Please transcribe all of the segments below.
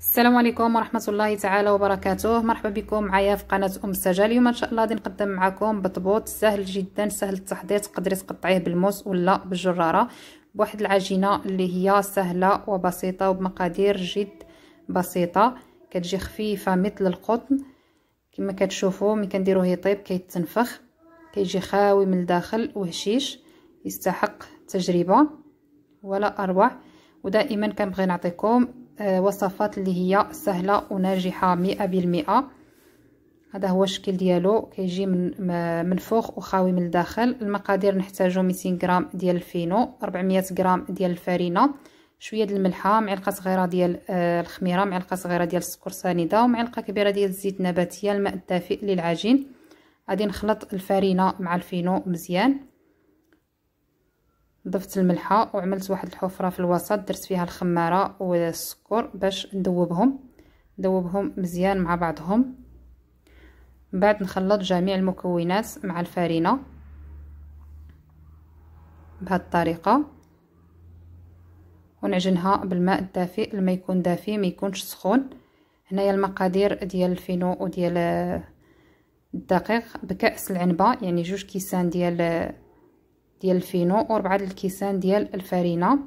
السلام عليكم ورحمة الله تعالى وبركاته. مرحبا بكم معايا في قناة أم السجا اليوم إن شاء الله غادي نقدم معكم بطبوط سهل جدا سهل التحضير تقدري تقطعيه بالموس ولا بالجرارة بواحد العجينة اللي هي سهلة وبسيطة وبمقادير جد بسيطة. كتجي خفيفة مثل القطن. كما كتشوفوا ملي كنديروه يطيب كيتنفخ كيجي خاوي من الداخل وهشيش يستحق التجربه ولا أروع. ودائما كنبغي نعطيكم وصفات اللي هي سهلة وناجحة مئة بالمئة. هذا هو الشكل ديالو كيجي من منفوخ وخاوي من الداخل. المقادير نحتاجو 200 غرام ديال الفينو 400 غرام ديال الفرينه شوية ديال الملحة معلقة صغيرة ديال آه، الخميرة معلقة صغيرة ديال السكر سنيدة ومعلقة كبيرة ديال الزيت النباتيه الماء الدافئ للعجين. غادي نخلط الفرينه مع الفينو مزيان. ضفت الملحة وعملت واحد الحفرة في الوسط درت فيها الخمارة والسكر باش ندوبهم. ندوبهم مزيان مع بعضهم. من بعد نخلط جميع المكونات مع الفرينة بهذه الطريقة. ونعجنها بالماء الدافئ. الماء يكون دافي ما يكونش سخون. هنايا المقادير ديال الفينو وديال الدقيق. بكأس العنبة يعني جوج كيسان ديال ديال الفينو وربعة الكيسان ديال الفرينه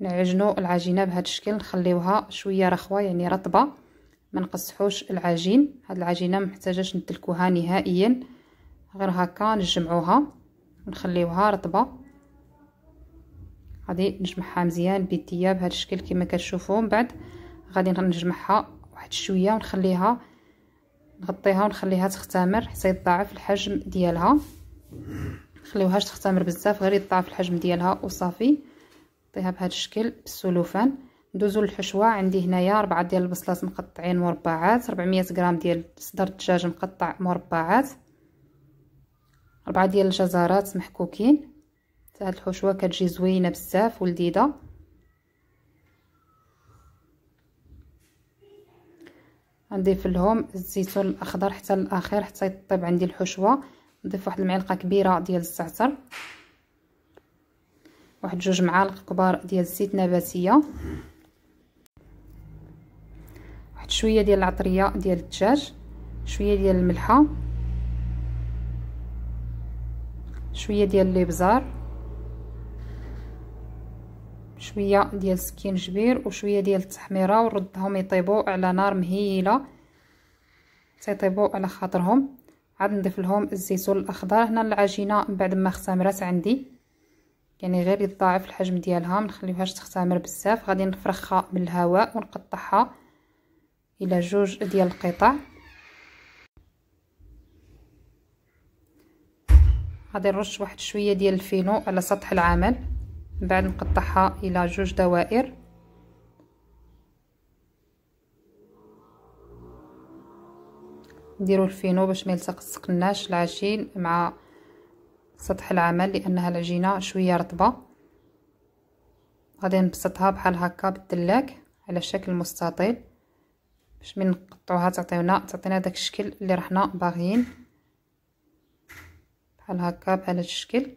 نعجنوا العجينة بهذا الشكل نخليوها شوية رخوة يعني رطبة. ما نقصحوش العجين. هاد العجينة محتاجاش ندلكوها نهائيا. غير هكا نجمعوها ونخليوها رطبة. غادي نجمعها مزيان بيديا بهذا الشكل كما كتشوفوا. من بعد غادي نجمعها واحد شوية ونخليها نغطيها ونخليها تختمر حتى يتضاعف الحجم ديالها. خليوهاش تختمر بزاف غير يضاعف الحجم ديالها. وصافي نعطيها بهذا الشكل بالسلوفان ندوزو للحشوة. عندي هنايا ربعة ديال البصلات مقطعين مربعات. 400 غرام ديال صدر الدجاج مقطع مربعات. ربعة ديال الجزرات محكوكين. هاد الحشوة كتجي زوينة بزاف ولذيذة. غنضيف لهم الزيتون الأخضر حتى الأخير حتى يطيب عندي الحشوة. نضيف واحد المعلقة كبيرة ديال الزعتر واحد جوج معالق كبار ديال الزيت نباتية. واحد شوية ديال العطرية ديال الدجاج. شوية ديال الملحة. شوية ديال الابزار شوية ديال السكينجبير وشوية ديال التحميرة ونردهم يطيبوا على نار مهيلة. تيطيبوا على خاطرهم. عاد نضيف لهم الزيتون الأخضر. هنا العجينة من بعد ما اختمرت عندي. يعني غير يتضاعف الحجم ديالها ما نخليوهاش تختمر بزاف. غادي نفرخها من الهواء ونقطعها إلى جوج ديال القطع. غادي نرش واحد شوية ديال الفينو على سطح العمل. من بعد نقطعها إلى جوج دوائر. نديرو الفينو باش ما يلصقناش العجين مع سطح العمل لأنها العجينة شوية رطبة. غادي نبسطها بحال هكا بالدلاك على شكل مستطيل. باش من نقطعوها تعطيونا تعطينا داك الشكل اللي حنا باغيين. بحال هكا بهذا الشكل.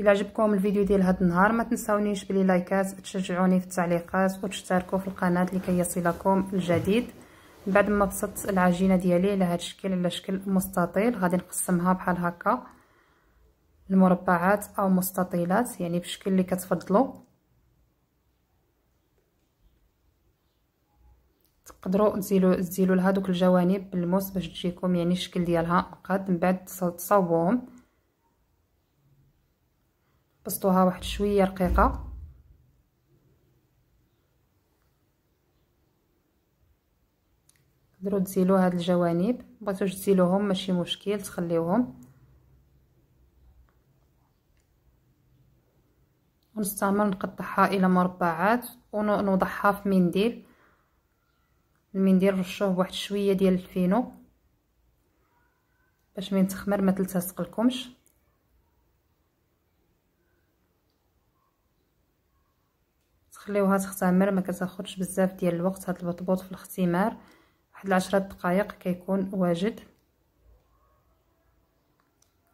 إلى عجبكم الفيديو ديال هذا النهار ما تنساونيش بلي لايكات تشجعوني في التعليقات وتشتركوا في القناة لكي يصلكم الجديد. بعد ما بسطت العجينة ديالي على هذا الشكل على شكل مستطيل غادي نقسمها بحال هكا. المربعات أو مستطيلات يعني بشكل اللي كتفضلوا. تقدروا تزيلوا تزيلوا لهذوك الجوانب بالموس باش تجيكم يعني الشكل ديالها مقاد من بعد تصاوبوهم. بسطوها واحد شوية رقيقة. تقدروا تزيلوا هاد الجوانب. بغيتوش تزيلوهم ماشي مشكل تخليوهم. ونستعمل نقطعها إلى مربعات ونوضعها في منديل. المنديل رشوه بواحد شوية ديال الفينو باش من تخمر ما تلتصق لكمش خليوها تختمر ما كتاخذش بزاف ديال الوقت هاد البطبوط في الاختمار. واحد 10 دقائق كيكون واجد.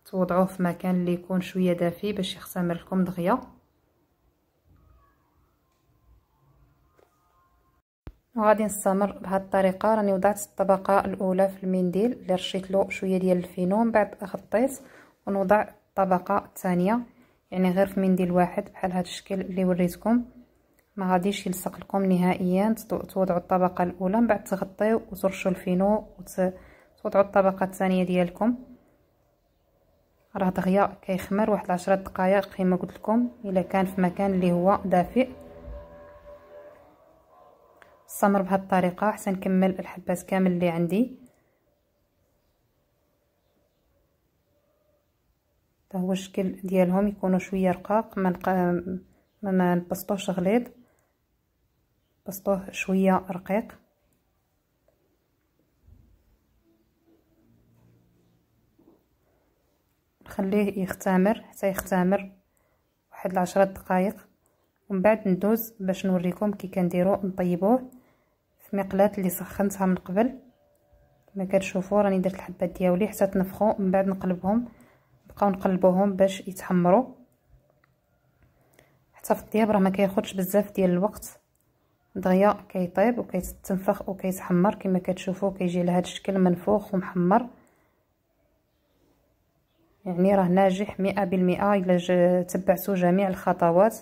توضعوه في مكان اللي يكون شوية دافي باش يختمر لكم دغيا. وغادي نستمر بهاد الطريقة. راني وضعت الطبقة الأولى في المنديل اللي رشيت له شوية ديال الفينو من بعد غطيت ونوضع الطبقة الثانية يعني غير في منديل واحد بحال هذا الشكل اللي وريتكم. ما غاديش يلصق لكم نهائيا توضعوا الطبقة الأولى من بعد تغطيو وترشوا الفينو وتوضعوا الطبقة الثانية ديالكم. راه دغيا كيخمر واحد العشرة دقائق كما قلت لكم إلا كان في مكان اللي هو دافئ. استمر بهذه الطريقة حتى نكمل الحبات كامل اللي عندي. هو الشكل ديالهم يكونوا شوية رقاق ما ما نبسطوش غليظ. بسطوه شوية رقيق. نخليه يختمر حتى يختمر واحد العشرة دقائق ومن بعد ندوز باش نوريكم كي كنديرو نطيبوه في مقلاة اللي سخنتها من قبل. كما كتشوفوا راني درت الحبات ديالي حتى تنفخوا من بعد نقلبهم نبقاو نقلبوهم باش يتحمروا حتى في الطياب راه ما كياخذش بزاف ديال الوقت. دغيا كيطيب وكيتنفخ وكيتحمر كما كتشوفوا كيجي لهذا الشكل منفوخ ومحمر. يعني راه ناجح مئة بالمئة إلا تبعتو جميع الخطوات.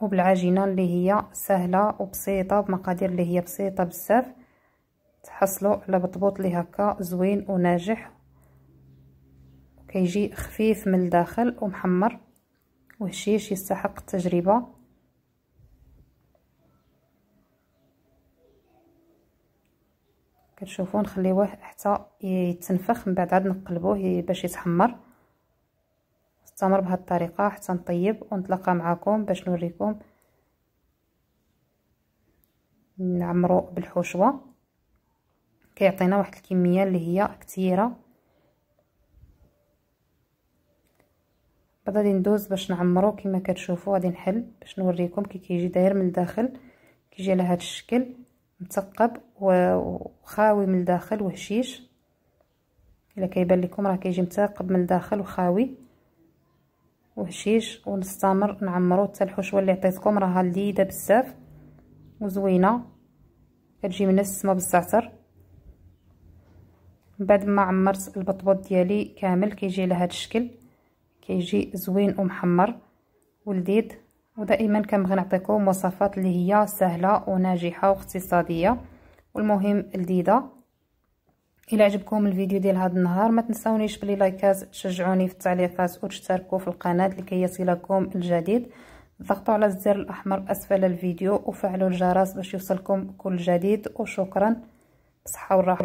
وبالعجينة اللي هي سهلة وبسيطة بمقادير اللي هي بسيطة بزاف. تحصلوا على بطبوط اللي هكا زوين وناجح. كيجي خفيف من الداخل ومحمر. وهشيش يستحق التجربة. كتشوفوا نخليوه حتى يتنفخ من بعد عاد نقلبوه باش يتحمر. نستمر بهذه الطريقة حتى نطيب ونتلاقى معكم باش نوريكم نعمرو بالحشوه كيعطينا واحد الكمية اللي هي كثيره غادي ندوز باش نعمرو كما كتشوفوا غادي نحل باش نوريكم كي كيجي داير من الداخل كيجي على هذا الشكل مثقب وخاوي من الداخل وهشيش. إلا كيبان لكم راه كيجي مثاقب من الداخل وخاوي وهشيش. ونستمر نعمرو حتى الحشوة اللي عطيتكم راها لذيذة بزاف وزوينة. كتجي من السما بالزعتر. بعد ما عمرت البطبوط ديالي كامل كيجي على هذا الشكل. كيجي زوين ومحمر ولذيذ. ودائما كنبغي نعطيكم وصفات اللي هي سهلة وناجحة واقتصادية. والمهم لذيذه إلى عجبكم الفيديو ديال هذا النهار ما تنساونيش بلي لايكات تشجعوني في التعليقات وتشتركوا في القناة لكي يصلكم الجديد. ضغطوا على الزر الأحمر أسفل الفيديو وفعلوا الجرس باش يوصلكم كل جديد. وشكرا بصحة والراحه